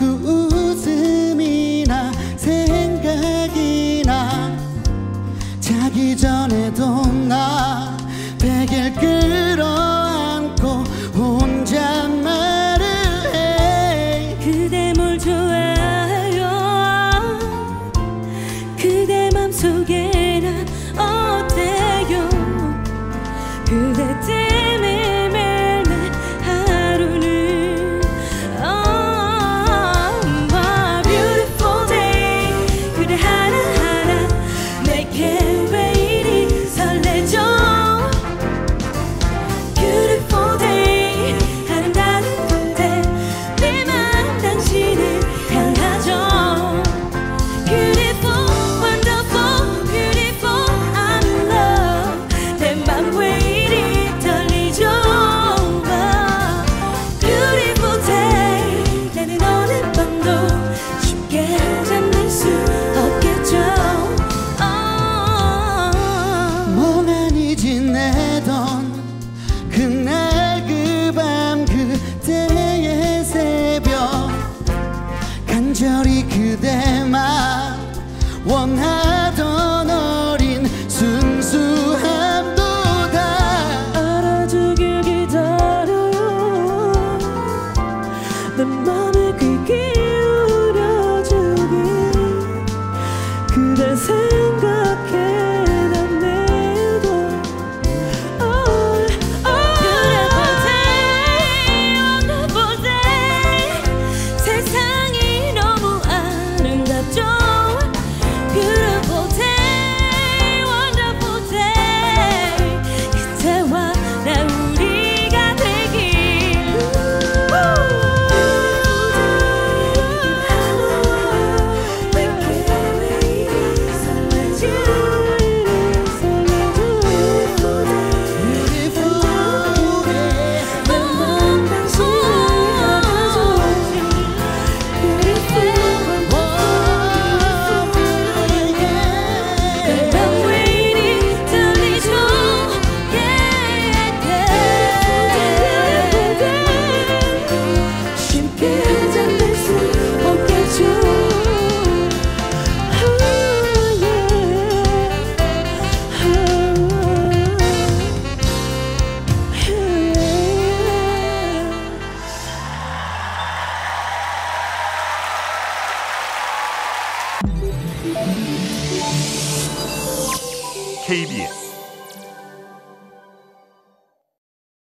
그 웃음이나 생각이나 자기 전에도 나 베개를 끌어안고 혼자 말을 해. 그대 뭘 좋아요 그대 맘속에 난 어때? 간절히 그대만 원하던 어린 순수함보다 알아주길 기다려요. 내 맘에 귀 기울여주길 그대 생각해. KBS.